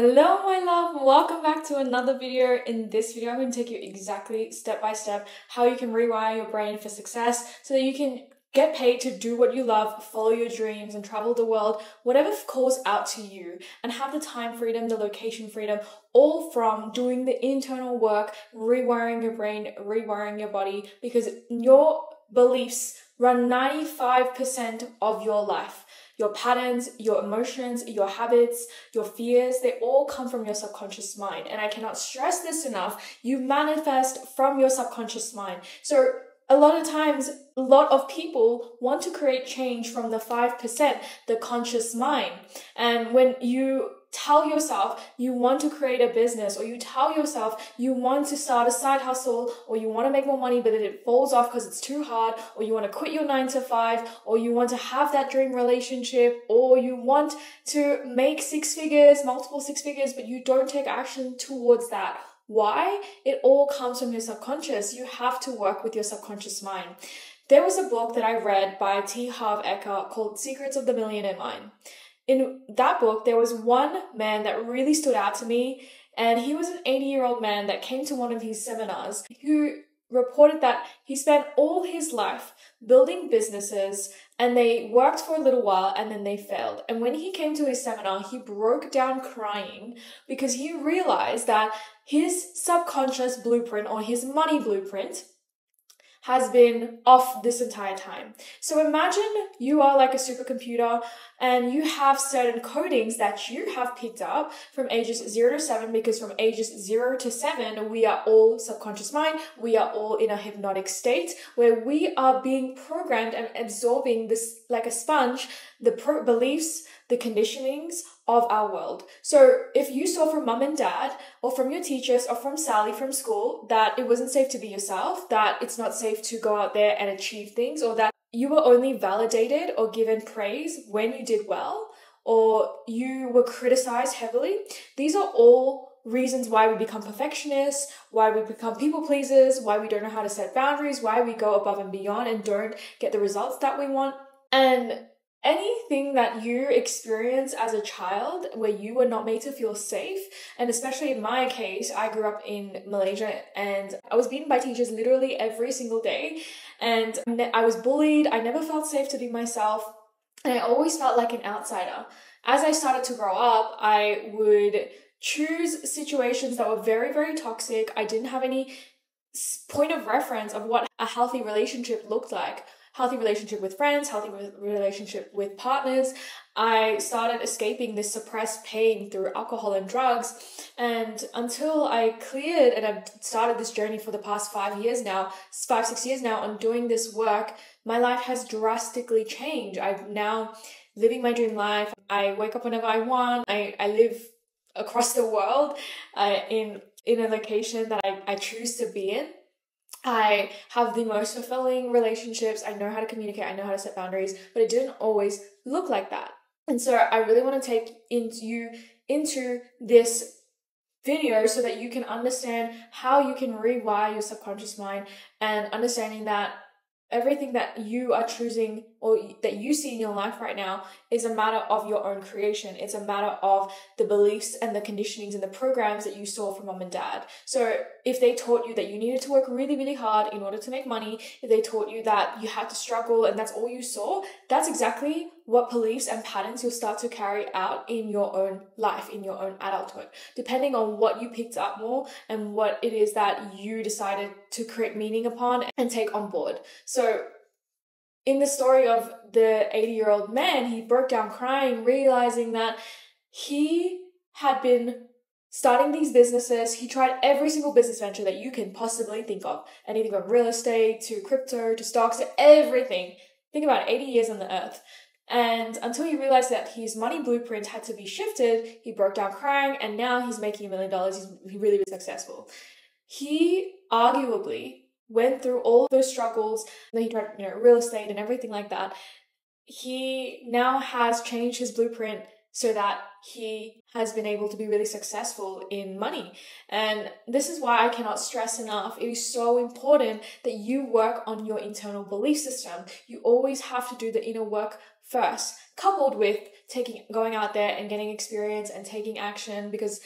Hello, my love. Welcome back to another video. In this video, I'm going to take you exactly step by step how you can rewire your brain for success so that you can get paid to do what you love, follow your dreams, and travel the world, whatever calls out to you, and have the time freedom, the location freedom, all from doing the internal work, rewiring your brain, rewiring your body, because your beliefs run 95% of your life your patterns, your emotions, your habits, your fears, they all come from your subconscious mind. And I cannot stress this enough. You manifest from your subconscious mind. So a lot of times, a lot of people want to create change from the 5%, the conscious mind. And when you tell yourself you want to create a business or you tell yourself you want to start a side hustle or you want to make more money but then it falls off because it's too hard or you want to quit your 9 to 5 or you want to have that dream relationship or you want to make six figures multiple six figures but you don't take action towards that. Why? It all comes from your subconscious. You have to work with your subconscious mind. There was a book that I read by T. Harv Eker called Secrets of the Millionaire Mind in that book, there was one man that really stood out to me, and he was an 80 year old man that came to one of his seminars who reported that he spent all his life building businesses and they worked for a little while and then they failed. And when he came to his seminar, he broke down crying because he realized that his subconscious blueprint or his money blueprint has been off this entire time. So imagine you are like a supercomputer and you have certain codings that you have picked up from ages 0 to 7 because from ages 0 to 7 we are all subconscious mind we are all in a hypnotic state where we are being programmed and absorbing this like a sponge the pro- beliefs the conditionings of our world. So if you saw from mum and dad or from your teachers or from Sally from school that it wasn't safe to be yourself, that it's not safe to go out there and achieve things or that you were only validated or given praise when you did well or you were criticized heavily, these are all reasons why we become perfectionists, why we become people pleasers, why we don't know how to set boundaries, why we go above and beyond and don't get the results that we want. And anything that you experience as a child where you were not made to feel safe and especially in my case i grew up in malaysia and i was beaten by teachers literally every single day and i was bullied i never felt safe to be myself and i always felt like an outsider. As i started to grow up i would choose situations that were very very toxic i didn't have any point of reference of what a healthy relationship looked like healthy relationship with friends, healthy re- relationship with partners. I started escaping this suppressed pain through alcohol and drugs. And until I cleared and I've started this journey for the past five years now, five, six years now on doing this work, my life has drastically changed. I'm now living my dream life. I wake up whenever I want. I, I live across the world uh, in in a location that I, I choose to be in. I have the most fulfilling relationships. I know how to communicate. I know how to set boundaries, but it didn't always look like that. And so I really want to take into you into this video so that you can understand how you can rewire your subconscious mind and understanding that everything that you are choosing or that you see in your life right now is a matter of your own creation. It's a matter of the beliefs and the conditionings and the programs that you saw from mom and dad. So if they taught you that you needed to work really, really hard in order to make money, if they taught you that you had to struggle and that's all you saw, that's exactly what beliefs and patterns you'll start to carry out in your own life, in your own adulthood, depending on what you picked up more and what it is that you decided to create meaning upon and take on board. So in the story of the 80 year old man, he broke down crying, realizing that he had been starting these businesses. He tried every single business venture that you can possibly think of anything from real estate to crypto to stocks to everything. Think about it, 80 years on the earth. And until he realized that his money blueprint had to be shifted, he broke down crying and now he's making a million dollars. He's really, really successful. He arguably went through all those struggles, then he tried, you know, real estate and everything like that. He now has changed his blueprint so that he has been able to be really successful in money. And this is why I cannot stress enough. It is so important that you work on your internal belief system. You always have to do the inner work first, coupled with taking going out there and getting experience and taking action because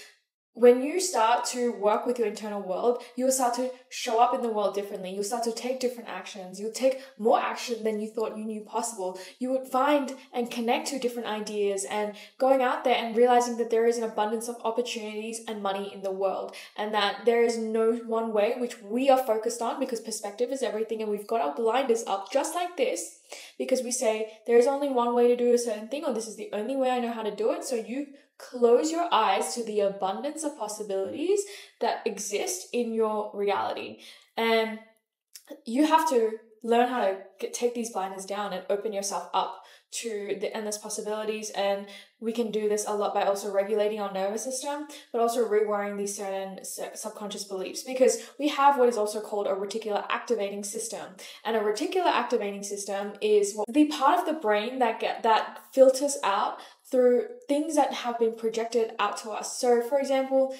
when you start to work with your internal world, you'll start to show up in the world differently. You'll start to take different actions. You'll take more action than you thought you knew possible. You would find and connect to different ideas and going out there and realizing that there is an abundance of opportunities and money in the world and that there is no one way which we are focused on because perspective is everything and we've got our blinders up just like this because we say there is only one way to do a certain thing or this is the only way I know how to do it. So you close your eyes to the abundance of possibilities that exist in your reality. And you have to learn how to get, take these blinders down and open yourself up to the endless possibilities. And we can do this a lot by also regulating our nervous system, but also rewiring these certain subconscious beliefs because we have what is also called a reticular activating system. And a reticular activating system is the part of the brain that get, that filters out through things that have been projected out to us. So, for example,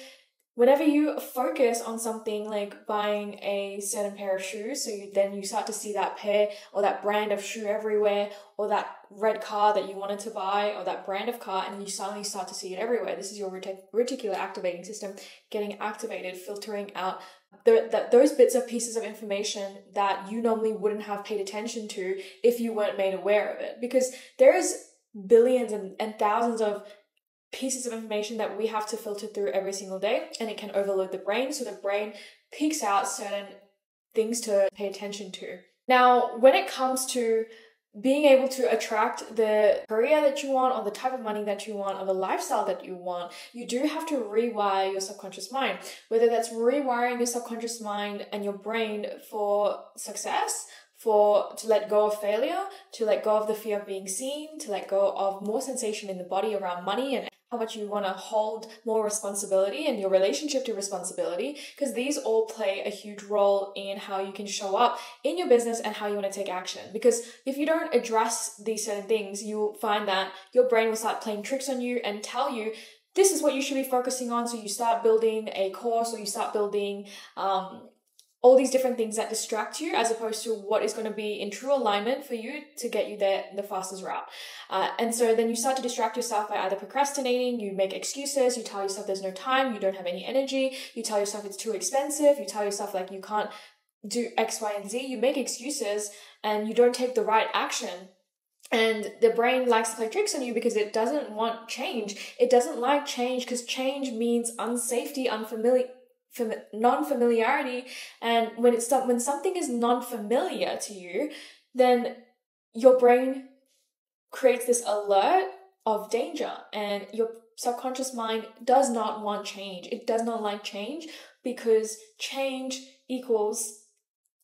whenever you focus on something like buying a certain pair of shoes, so you, then you start to see that pair or that brand of shoe everywhere, or that red car that you wanted to buy, or that brand of car, and you suddenly start to see it everywhere. This is your retic- reticular activating system getting activated, filtering out the, those bits of pieces of information that you normally wouldn't have paid attention to if you weren't made aware of it. Because there is billions and, and thousands of pieces of information that we have to filter through every single day and it can overload the brain so the brain picks out certain things to pay attention to now when it comes to being able to attract the career that you want or the type of money that you want or the lifestyle that you want, you do have to rewire your subconscious mind. Whether that's rewiring your subconscious mind and your brain for success for to let go of failure, to let go of the fear of being seen, to let go of more sensation in the body around money and how much you want to hold more responsibility and your relationship to responsibility, because these all play a huge role in how you can show up in your business and how you want to take action. Because if you don't address these certain things, you'll find that your brain will start playing tricks on you and tell you this is what you should be focusing on. So you start building a course or you start building um, all these different things that distract you as opposed to what is going to be in true alignment for you to get you there the fastest route. Uh, and so then you start to distract yourself by either procrastinating, you make excuses, you tell yourself there's no time, you don't have any energy, you tell yourself it's too expensive, you tell yourself like you can't do X, Y, and Z, you make excuses and you don't take the right action. And the brain likes to play tricks on you because it doesn't want change. It doesn't like change because change means unsafety, unfamiliar non-familiarity and when it's when something is non-familiar to you then your brain creates this alert of danger and your subconscious mind does not want change. It does not like change because change equals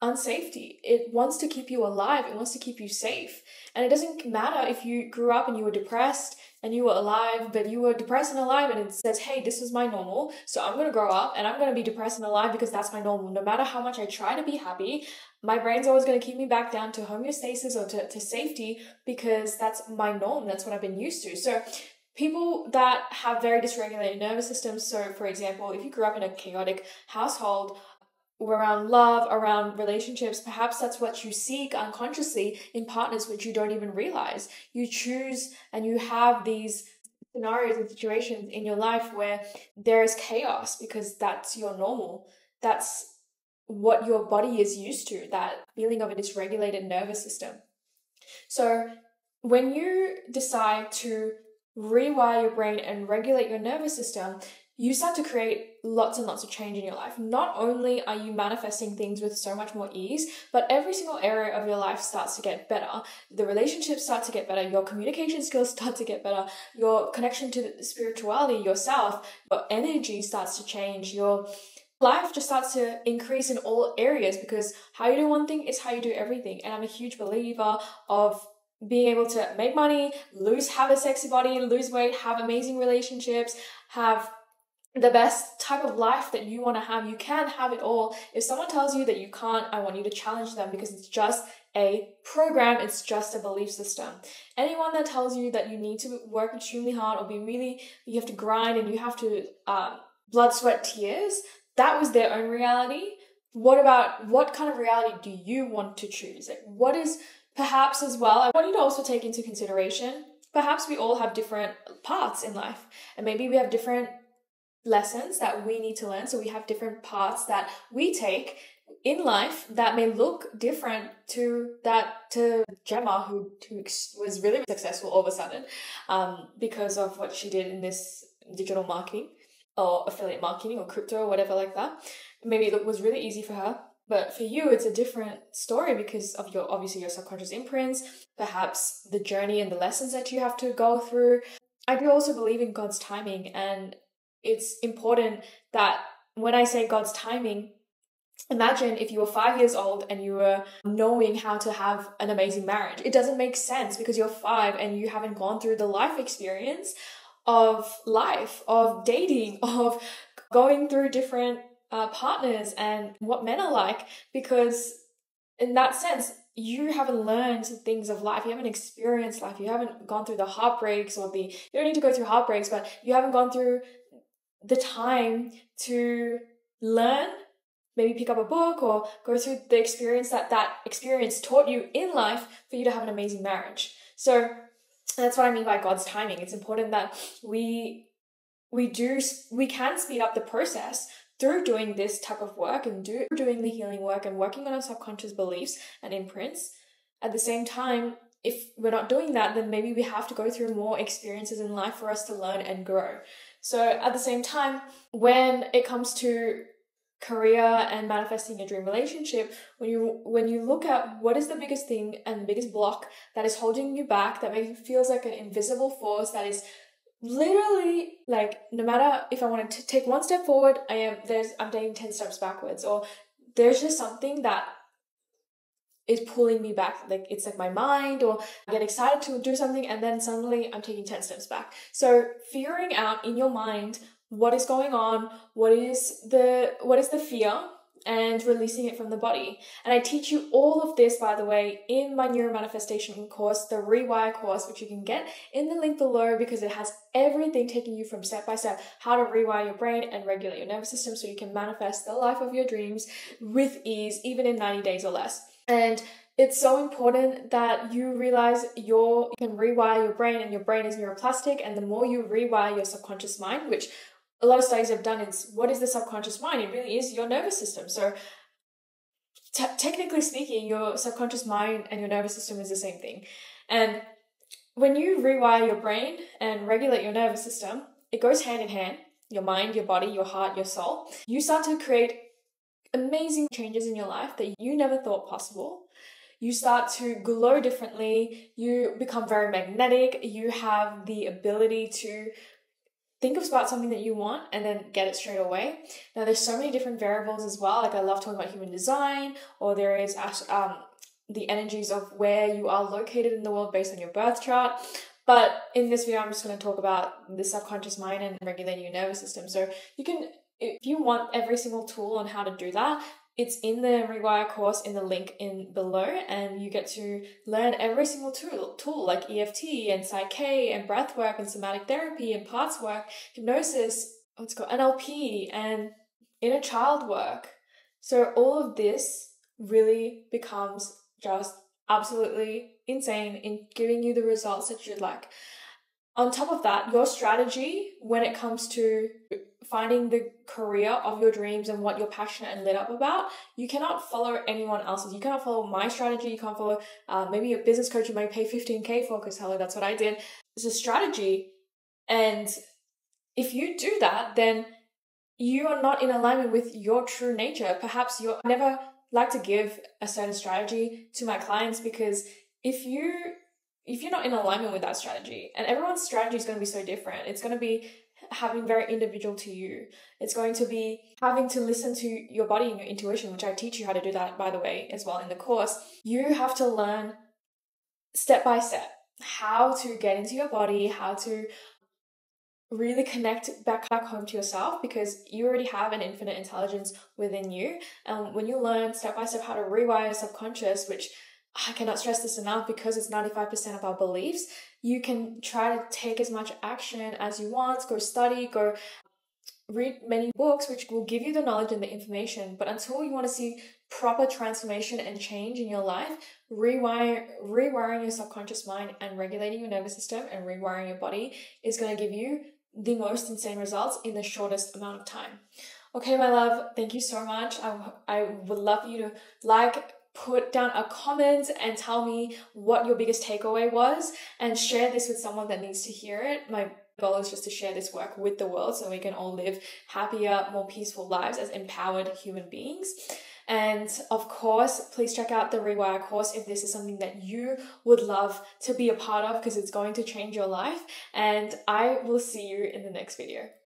unsafety. It wants to keep you alive. It wants to keep you safe. And it doesn't matter if you grew up and you were depressed and you were alive, but you were depressed and alive, and it says, hey, this is my normal. So I'm gonna grow up and I'm gonna be depressed and alive because that's my normal. No matter how much I try to be happy, my brain's always gonna keep me back down to homeostasis or to, to safety because that's my norm. That's what I've been used to. So people that have very dysregulated nervous systems, so for example, if you grew up in a chaotic household, around love, around relationships, perhaps that's what you seek unconsciously in partners which you don't even realize. You choose and you have these scenarios and situations in your life where there is chaos because that's your normal. That's what your body is used to, that feeling of a dysregulated nervous system. So when you decide to rewire your brain and regulate your nervous system, you start to create lots and lots of change in your life. Not only are you manifesting things with so much more ease, but every single area of your life starts to get better. The relationships start to get better, your communication skills start to get better, your connection to spirituality, yourself, your energy starts to change, your life just starts to increase in all areas because how you do one thing is how you do everything. And I'm a huge believer of being able to make money, lose, have a sexy body, lose weight, have amazing relationships, have the best type of life that you want to have. You can have it all. If someone tells you that you can't, I want you to challenge them because it's just a program, it's just a belief system. Anyone that tells you that you need to work extremely hard or be really, you have to grind and you have to uh, blood, sweat, tears, that was their own reality. What about what kind of reality do you want to choose? Like, what is perhaps as well, I want you to also take into consideration perhaps we all have different paths in life, and maybe we have different lessons that we need to learn. So we have different paths that we take in life that may look different to that to Gemma, who, who was really successful all of a sudden um, because of what she did in this digital marketing or affiliate marketing or crypto or whatever like that. Maybe it was really easy for her. But for you, it's a different story because of your obviously your subconscious imprints, perhaps the journey and the lessons that you have to go through. I do also believe in God's timing, and it's important that when I say God's timing, imagine if you were five years old and you were knowing how to have an amazing marriage. It doesn't make sense because you're five and you haven't gone through the life experience of life, of dating, of going through different uh, partners and what men are like because in that sense you haven't learned things of life you haven't experienced life you haven't gone through the heartbreaks or the you don't need to go through heartbreaks but you haven't gone through the time to learn maybe pick up a book or go through the experience that that experience taught you in life for you to have an amazing marriage. So that's what i mean by god's timing. It's important that we we do we can speed up the process through doing this type of work and do, doing the healing work and working on our subconscious beliefs and imprints, at the same time, if we're not doing that, then maybe we have to go through more experiences in life for us to learn and grow. So at the same time, when it comes to career and manifesting a dream relationship, when you when you look at what is the biggest thing and the biggest block that is holding you back, that maybe feels like an invisible force that is literally like no matter if I wanted to take one step forward, I am there's I'm taking 10 steps backwards or there's just something that is pulling me back. Like it's like my mind or I get excited to do something and then suddenly I'm taking 10 steps back. So figuring out in your mind what is going on, what is the what is the fear and releasing it from the body. And I teach you all of this, by the way, in my neuromanifestation course, the Rewire course, which you can get in the link below because it has everything taking you from step by step how to rewire your brain and regulate your nervous system so you can manifest the life of your dreams with ease, even in 90 days or less. And it's so important that you realize your you can rewire your brain and your brain is neuroplastic and the more you rewire your subconscious mind which a lot of studies have done is what is the subconscious mind? It really is your nervous system. So, t- technically speaking, your subconscious mind and your nervous system is the same thing. And when you rewire your brain and regulate your nervous system, it goes hand in hand your mind, your body, your heart, your soul. You start to create amazing changes in your life that you never thought possible. You start to glow differently. You become very magnetic. You have the ability to think about something that you want and then get it straight away. Now, there's so many different variables as well. Like I love talking about human design, or there is um, the energies of where you are located in the world based on your birth chart. But in this video, I'm just going to talk about the subconscious mind and regulating your nervous system. So you can, if you want every single tool on how to do that, it's in the Rewire course in the link in below, and you get to learn every single tool, tool like EFT and Psych-K and breath work and somatic therapy and parts work, hypnosis, what's called NLP and inner child work. So all of this really becomes just absolutely insane in giving you the results that you'd like. On top of that, your strategy when it comes to finding the career of your dreams and what you're passionate and lit up about, you cannot follow anyone else's. You cannot follow my strategy. You can't follow uh, maybe a business coach you might pay 15K for, because hello, that's what I did. It's a strategy. And if you do that, then you are not in alignment with your true nature. Perhaps you're I never like to give a certain strategy to my clients because if you if you're not in alignment with that strategy and everyone's strategy is going to be so different it's going to be having very individual to you. It's going to be having to listen to your body and your intuition, which I teach you how to do that, by the way, as well in the course. You have to learn step by step how to get into your body, how to really connect back back home to yourself because you already have an infinite intelligence within you and when you learn step by step how to rewire your subconscious which I cannot stress this enough because it's 95% of our beliefs. You can try to take as much action as you want, go study, go read many books which will give you the knowledge and the information, but until you want to see proper transformation and change in your life, rewire, rewiring your subconscious mind and regulating your nervous system and rewiring your body is going to give you the most insane results in the shortest amount of time. Okay, my love, thank you so much. I, I would love you to like, put down a comment and tell me what your biggest takeaway was and share this with someone that needs to hear it. My goal is just to share this work with the world so we can all live happier, more peaceful lives as empowered human beings. And of course, please check out the Rewire course if this is something that you would love to be a part of because it's going to change your life. And I will see you in the next video.